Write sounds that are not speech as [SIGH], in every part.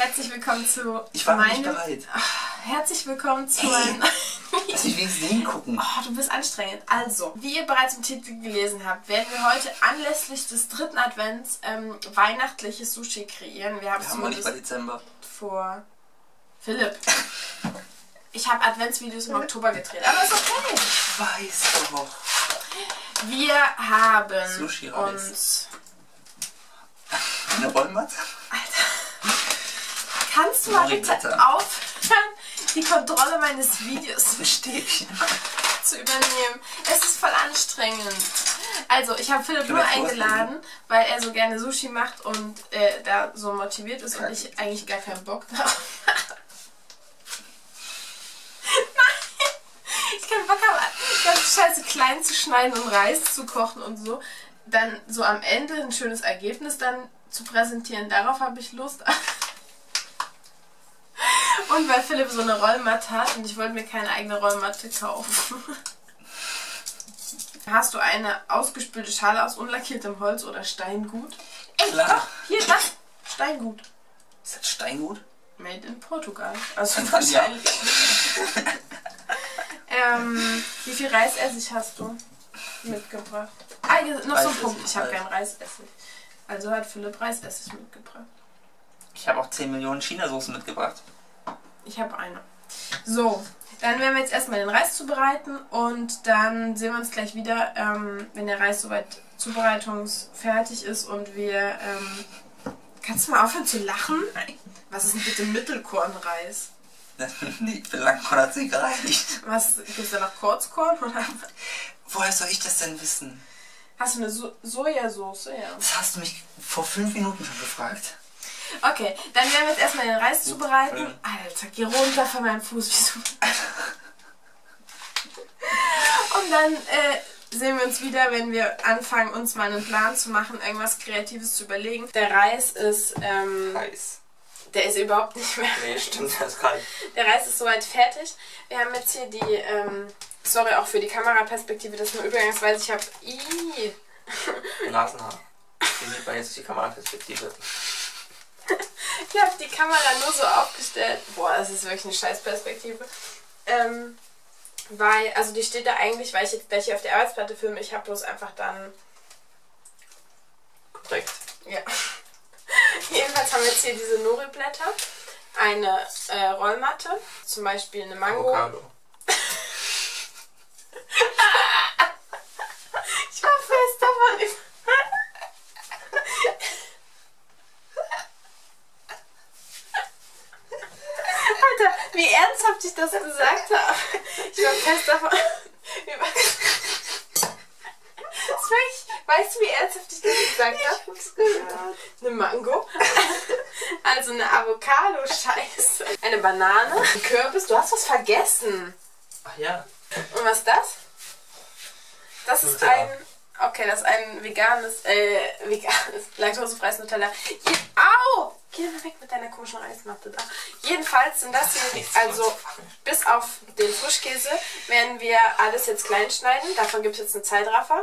Herzlich willkommen zu Ich war noch meinem... nicht bereit. Ach, Herzlich willkommen zu meinem... Lass mich wenigstens hingucken. Oh, du bist anstrengend. Also, wie ihr bereits im Titel gelesen habt, werden wir heute anlässlich des dritten Advents ähm, weihnachtliches Sushi kreieren. Wir haben Wir es nicht bei Dezember. vor... Philipp. Ich habe Adventsvideos im Oktober gedreht, aber ist okay. Ich weiß doch. Wir haben Sushi-Reis. uns... Eine Rollmatte? Kannst du mal bitte Nori-Blätter. aufhören, die Kontrolle meines Videos Stäbchen. zu übernehmen. Es ist voll anstrengend. Also, ich habe Philipp nur eingeladen, weil er so gerne Sushi macht und äh, da so motiviert ist und ich eigentlich gar keinen Bock darauf [LAUGHS] habe. Nein! Ich keinen Bock habe, ganz scheiße klein zu schneiden und Reis zu kochen und so. Dann so am Ende ein schönes Ergebnis dann zu präsentieren. Darauf habe ich Lust. [LAUGHS] Und weil Philipp so eine Rollmatte hat und ich wollte mir keine eigene Rollmatte kaufen. [LAUGHS] Hast du eine ausgespülte Schale aus unlackiertem Holz oder Steingut? Klar. Hier, das Steingut. Ist das Steingut? Made in Portugal. Also Ja. wahrscheinlich. [LAUGHS] ähm, wie viel Reisessig hast du mitgebracht? Ah, noch so ein Punkt. Ich habe gern Reisessig. Also hat Philipp Reisessig mitgebracht. Ich habe auch 10 Millionen China-Soßen mitgebracht. Ich habe eine. So, dann werden wir jetzt erstmal den Reis zubereiten und dann sehen wir uns gleich wieder, ähm, wenn der Reis soweit zubereitungsfertig ist und wir. Ähm, kannst du mal aufhören zu lachen? Was ist denn bitte Mittelkornreis? [LAUGHS] Für Langkorn hat sie gereicht. Was gibt's da noch Kurzkorn oder Woher soll ich das denn wissen? hast du eine so Sojasauce? Ja. Das hast du mich vor 5 Minuten schon gefragt. Okay, dann werden wir jetzt erstmal den Reis zubereiten. Alter, geh runter von meinem Fuß. Wieso? [LAUGHS] Und dann äh, sehen wir uns wieder, wenn wir anfangen, uns mal einen Plan zu machen, irgendwas Kreatives zu überlegen. Der Reis ist, ähm, Heiß. der ist überhaupt nicht mehr. Nee, stimmt, das ist kalt. Der Reis ist soweit fertig. Wir haben jetzt hier die, ähm, sorry auch für die Kameraperspektive, das nur übergangsweise. Ich habe. Nasenhaar. Wie sieht man jetzt die Kameraperspektive? [LAUGHS] Ich habe die Kamera nur so aufgestellt. Boah, das ist wirklich eine Scheißperspektive. Ähm, weil, also die steht da eigentlich, weil ich jetzt gleich hier auf der Arbeitsplatte filme. Ich habe bloß einfach dann. Korrekt. Ja. [LAUGHS] Jedenfalls haben wir jetzt hier diese Nori-Blätter, eine äh, Rollmatte, zum Beispiel eine Mango. Avocado. Ich war fest davon. Alter, wie ernsthaft ich das gesagt habe. Ich war fest davon. [LAUGHS] Weißt du, wie ernsthaft ich das gesagt habe? Eine Mango. Also eine Avocado, Scheiße. Eine Banane. Ein Kürbis. Du hast was vergessen. Ach ja. Und was ist das? Das ist ein. Okay, das ist ein veganes, äh, veganes, [LAUGHS] laktosefreies Nutella. Je, au! Geh mal weg mit deiner komischen Eismatte da. Jedenfalls sind das hier, also bis auf den Frischkäse, werden wir alles jetzt klein schneiden. Davon gibt es jetzt einen Zeitraffer.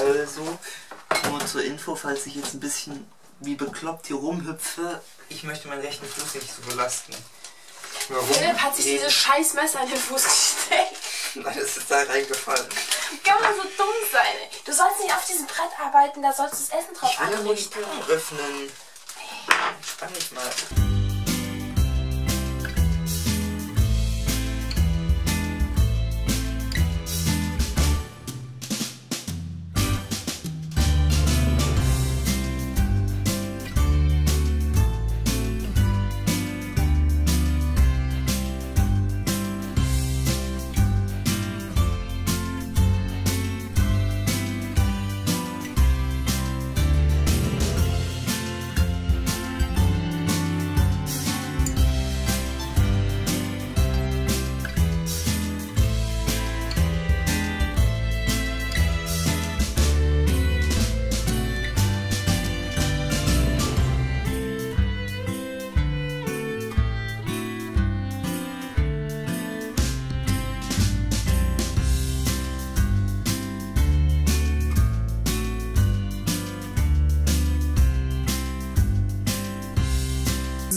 Also, nur zur Info, falls ich jetzt ein bisschen wie bekloppt hier rumhüpfe, ich möchte meinen rechten Fuß nicht so belasten. Warum? Philipp hat sich dieses scheiß Messer in den Fuß gesteckt. [LAUGHS] Nein, das ist da reingefallen. Kann man so dumm sein? ey? Du sollst nicht auf diesem Brett arbeiten, da sollst du das Essen drauf Ich will anrichten. Packung öffnen. Entspann dich mal.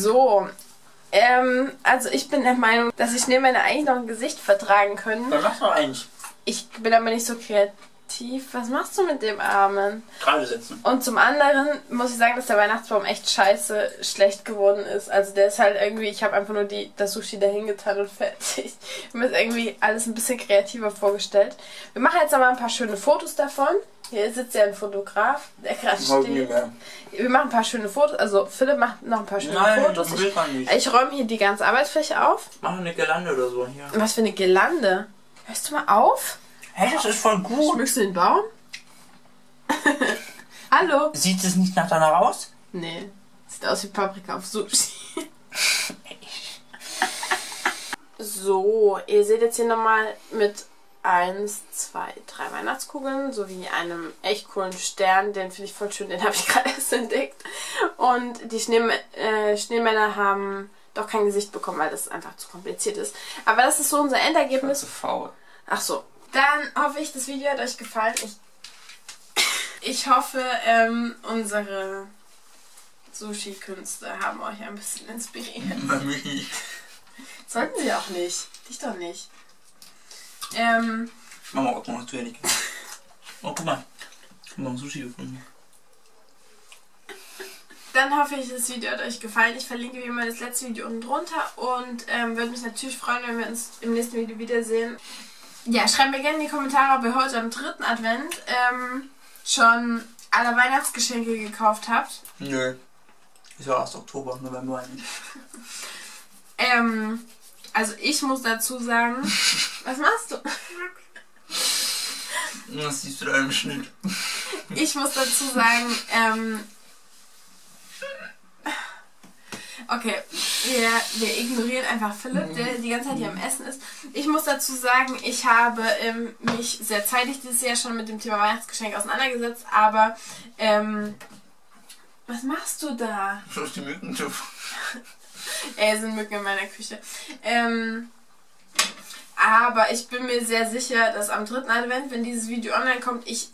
So. Ähm, also ich bin der Meinung, dass ich Schneemänner eigentlich noch ein Gesicht vertragen können. Dann mach doch eins. Ich bin aber nicht so kreativ. Was machst du mit dem Armen? Gerade sitzen. Und zum anderen muss ich sagen, dass der Weihnachtsbaum echt scheiße schlecht geworden ist. Also der ist halt irgendwie, ich habe einfach nur die, das Sushi dahin getan und [LAUGHS] fertig. Ich habe mir das irgendwie alles ein bisschen kreativer vorgestellt. Wir machen jetzt aber ein paar schöne Fotos davon. Hier sitzt ja ein Fotograf, der gerade steht. Wir machen ein paar schöne Fotos. Also Philipp macht noch ein paar schöne Nein, Fotos. das will man nicht. Ich räume hier die ganze Arbeitsfläche auf. Mach eine Girlande oder so hier. Was für eine Girlande. Hörst du mal auf? Hä, das ist voll gut. Schmückst du den Baum? [LAUGHS] Hallo? Sieht es nicht nach danach aus? Nee. Sieht aus wie Paprika auf Sushi. [LAUGHS] so, ihr seht jetzt hier nochmal mit 1, 2, 3 Weihnachtskugeln sowie einem echt coolen Stern. Den finde ich voll schön, den habe ich [LAUGHS] gerade erst entdeckt. Und die Schneem äh, Schneemänner haben doch kein Gesicht bekommen, weil das einfach zu kompliziert ist. Aber das ist so unser Endergebnis. zu faul. Ach so. Dann hoffe ich, das Video hat euch gefallen. Ich, ich hoffe, ähm, unsere Sushi-Künste haben euch ein bisschen inspiriert. Mich. Sollten sie auch nicht. Dich doch nicht. Ähm, Mama, guck mal, hast du ja nicht gemacht. Oh, guck mal. Ich hab noch ein Sushi gefunden. dann hoffe ich, das Video hat euch gefallen. Ich verlinke wie immer das letzte Video unten drunter und ähm, würde mich natürlich freuen, wenn wir uns im nächsten Video wiedersehen. Ja, schreibt mir gerne in die Kommentare, ob ihr heute am dritten Advent ähm, schon alle Weihnachtsgeschenke gekauft habt. Nö. Ist ja erst Oktober, November eigentlich. [LAUGHS] Ähm, also ich muss dazu sagen, [LAUGHS] was machst du? Das siehst du da im Schnitt. [LAUGHS] Ich muss dazu sagen, ähm, okay, wir, wir ignorieren einfach Philipp, der die ganze Zeit hier am Essen ist. Ich muss dazu sagen, ich habe ähm, mich sehr zeitig dieses Jahr schon mit dem Thema Weihnachtsgeschenk auseinandergesetzt, aber ähm, was machst du da? [LAUGHS] Schau die Mücken zu. [LAUGHS] Ey, es sind Mücken in meiner Küche. Ähm, aber ich bin mir sehr sicher, dass am dritten Advent, wenn dieses Video online kommt, ich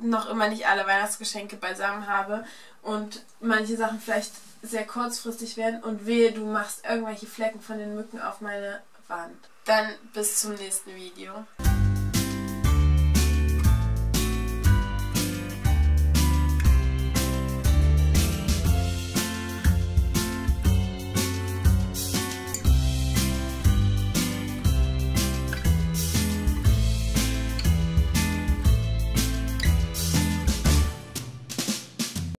noch immer nicht alle Weihnachtsgeschenke beisammen habe und manche Sachen vielleicht sehr kurzfristig werden und wehe, du machst irgendwelche Flecken von den Mücken auf meine Wand. Dann bis zum nächsten Video.